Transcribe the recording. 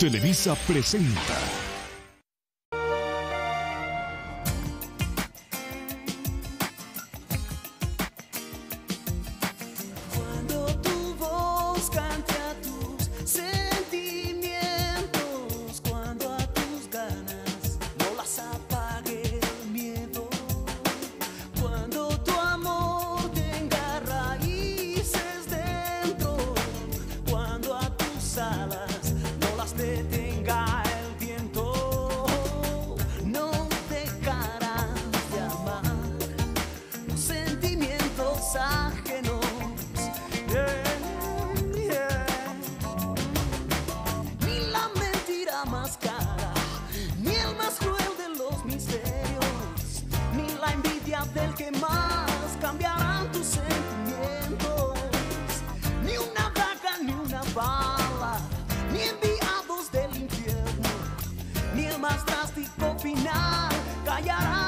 Televisa presenta. Cuando tu voz cante que más cambiarán tus sentimientos, ni una daga, ni una bala, ni enviados del infierno, ni el más drástico final callarán